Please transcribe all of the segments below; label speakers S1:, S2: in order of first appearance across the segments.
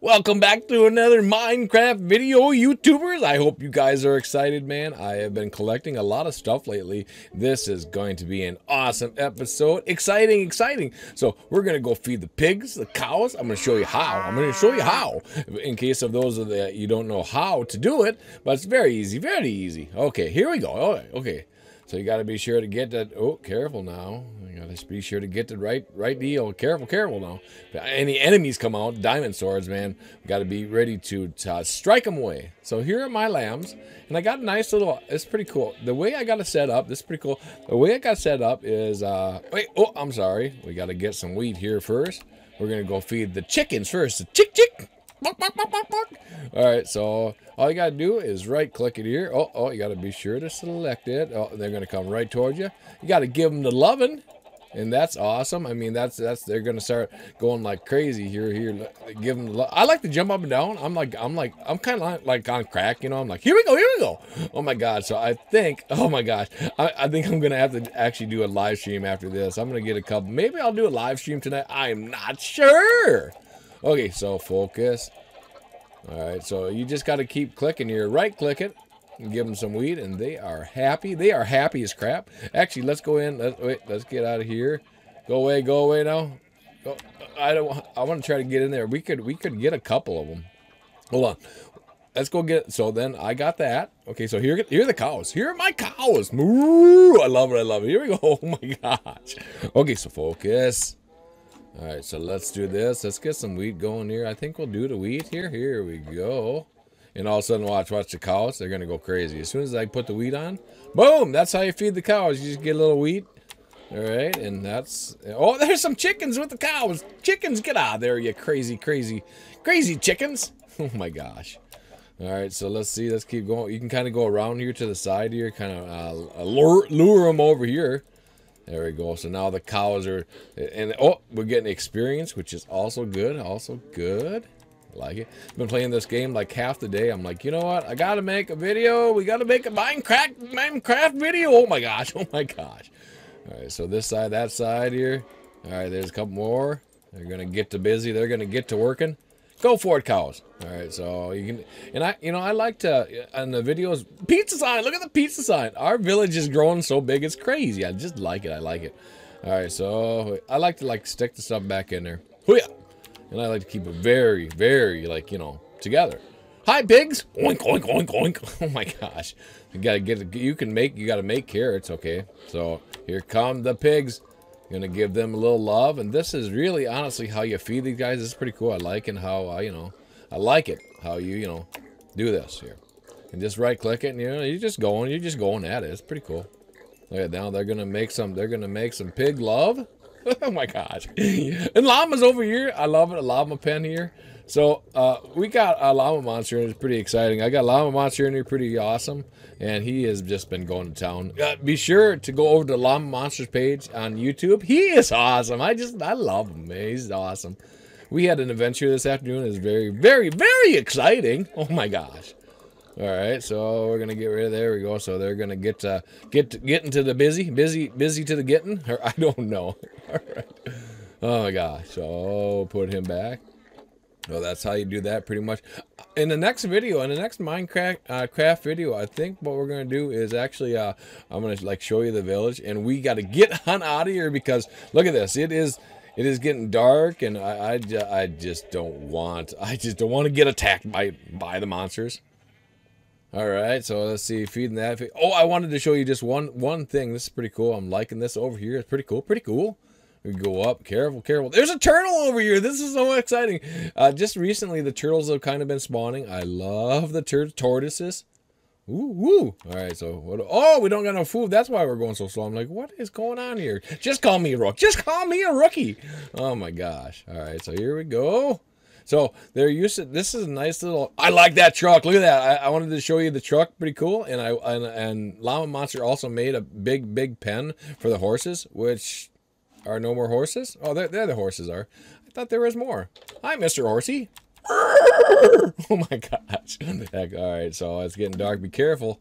S1: Welcome back to another Minecraft video, YouTubers. I hope you guys are excited, man. I have been collecting a lot of stuff lately. This is going to be an awesome episode. Exciting, exciting. So we're going to go feed the pigs, the cows. I'm going to show you how. I'm going to show you how, in case of those of that you don't know how to do it. But it's very easy, very easy. Okay, here we go. Okay. So you got to be sure to get that. Oh, careful now. You got to be sure to get the right right deal. Careful, careful now. If any enemies come out, diamond swords, man. Got to be ready to, uh, strike them away. So here are my lambs, and I got a nice little. It's pretty cool. The way I got it set up, this is pretty cool. The way I got set up is. uh Wait. Oh, I'm sorry. We got to get some wheat here first. We're gonna go feed the chickens first. Chick chick. All right, so all you gotta do is right click it here. Oh, oh, you gotta be sure to select it. Oh, they're gonna come right towards you. You gotta give them the loving, and that's awesome. I mean, that's that's they're gonna start going like crazy here. Here, give them. The I like to jump up and down. I'm like I'm like I'm kind of like on crack, you know. I'm like here we go, here we go. Oh my god! So I think oh my gosh, I, I think I'm gonna have to actually do a live stream after this. I'm gonna get a couple. Maybe I'll do a live stream tonight. I'm not sure. Okay, so focus. All right, so you just got to keep clicking here. Right click it and give them some wheat, and they are happy. They are happy as crap. Actually, let's go in. Let's, wait, let's get out of here. Go away, go away now. Go, I don't. I want to try to get in there. We could. We could get a couple of them. Hold on. Let's go get. So then I got that. Okay, so here, here are the cows. Here are my cows. Moo! I love it. I love it. Here we go. Oh my gosh. Okay, so focus. All right, so let's do this. Let's get some wheat going here. I think we'll do the wheat here. Here we go. And all of a sudden, watch, watch the cows. They're going to go crazy. As soon as I put the wheat on, boom, that's how you feed the cows. You just get a little wheat. All right, and that's... Oh, there's some chickens with the cows. Chickens, get out of there, you crazy, crazy, crazy chickens. Oh, my gosh. All right, so let's see. Let's keep going. You can kind of go around here to the side here, kind of uh, lure, lure them over here. There we go. So now the cows are, and oh, we're getting experience, which is also good. Also good. Like it. Been playing this game like half the day. I'm like, you know what? I gotta make a video. We gotta make a Minecraft Minecraft video. Oh my gosh. Oh my gosh. All right. So this side, that side here. All right. There's a couple more. They're gonna get to busy. They're gonna get to working. Go for it, cows. All right, so you can, and I, you know, I like to, on the videos, pizza sign, look at the pizza sign. Our village is growing so big, it's crazy. I just like it, I like it. All right, so I like to like stick the stuff back in there. Hoo-yah! And I like to keep it very, very, like, you know, together. Hi, pigs! Oink, oink, oink, oink. Oh my gosh. You gotta get you can make, you gotta make carrots, okay? So here come the pigs. Gonna give them a little love, and this is really honestly how you feed these guys. It's pretty cool. I like and how I, you know, I like it how you, you know, do this here. And just right click it, and you know, you're just going, you're just going at it. It's pretty cool. Look at now they're gonna make some, they're gonna make some pig love. oh my gosh. and llamas over here. I love it. A llama pen here. So uh, we got a llama monster and it's pretty exciting. I got llama monster in here, pretty awesome, and he has just been going to town. Uh, be sure to go over to llama monsters page on YouTube. He is awesome. I just I love him. He's awesome. We had an adventure this afternoon. It's very, very, very exciting. Oh my gosh. All right, so we're gonna get rid of there we go. So they're gonna get uh, get to, get into the busy, busy, busy to the getting. Or I don't know. All right. Oh my gosh. So put him back. So that's how you do that pretty much. In the next video, in the next Minecraft uh, craft video, I think what we're to do is actually, uh, I'm to like show you the village and we got to get on out of here because look at this. It is, it is getting dark and I, I, I just don't want, I just don't want to get attacked by, by the monsters. All right, so let's see, feeding that. Oh, I wanted to show you just one, one thing. This is pretty cool. I'm liking this over here. It's pretty cool, pretty cool. We go up. Careful, careful. There's a turtle over here. This is so exciting. Uh, just recently, the turtles have kind of been spawning. I love the tur tortoises. Ooh, woo. All right, so what? Oh, we don't got no food. That's why we're going so slow. I'm like, what is going on here? Just call me a rook. Just call me a rookie. Oh my gosh. All right, so here we go. So they're used to. This is a nice little. I like that truck. Look at that. I, I wanted to show you the truck. Pretty cool. And I and, and Llama Monster also made a big big pen for the horses, which are no more horses? Oh, there, there the horses are. I thought there was more. Hi, Mr. Horsey. oh my gosh. Heck, all right, so it's getting dark. Be careful.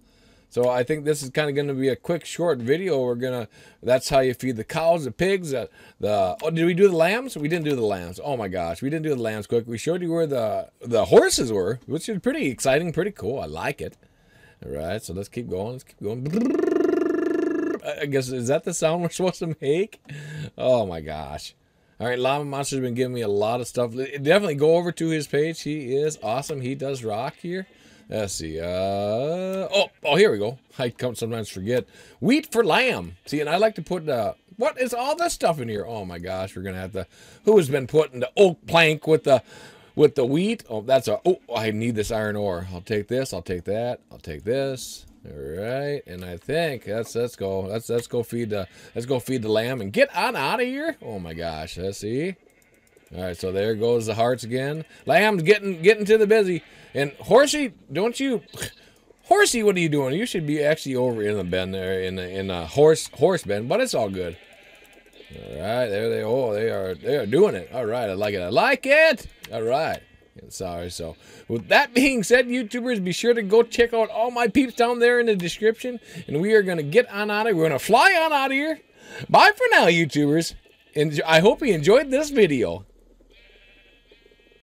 S1: So I think this is kind of going to be a quick, short video. We're gonna. That's how you feed the cows, the pigs, the. the oh, did we do the lambs? We didn't do the lambs. Oh my gosh, we didn't do the lambs quick. We showed you where the the horses were, which is pretty exciting, pretty cool. I like it. All right, so let's keep going. Let's keep going. I guess is that the sound we're supposed to make? Oh my gosh. All right, Llama Monster's been giving me a lot of stuff. Definitely go over to his page. He is awesome. He does rock here. Let's see. Uh, oh, oh, here we go. I come sometimes forget. Wheat for lamb. See, and I like to put uh, what is all this stuff in here? Oh my gosh, we're gonna have to. Who has been putting the oak plank with the with the wheat? Oh, that's a. Oh, I need this iron ore. I'll take this. I'll take that. I'll take this. All right, and I think let's let's go. Let's let's go feed the let's go feed the lamb and get on out of here. Oh my gosh, let's see. All right, so there goes the hearts again. Lamb's getting getting to the busy. And Horsey, don't you, Horsey, what are you doing? You should be actually over in the bend there, in the in a horse horse bend, but it's all good. All right, there they oh they are they are doing it. All right, I like it. I like it. All right. Sorry. So, with that being said, YouTubers, be sure to go check out all my peeps down there in the description. And we are going to get on out of. We're going to fly on out of here. Bye for now, YouTubers. And I hope you enjoyed this video.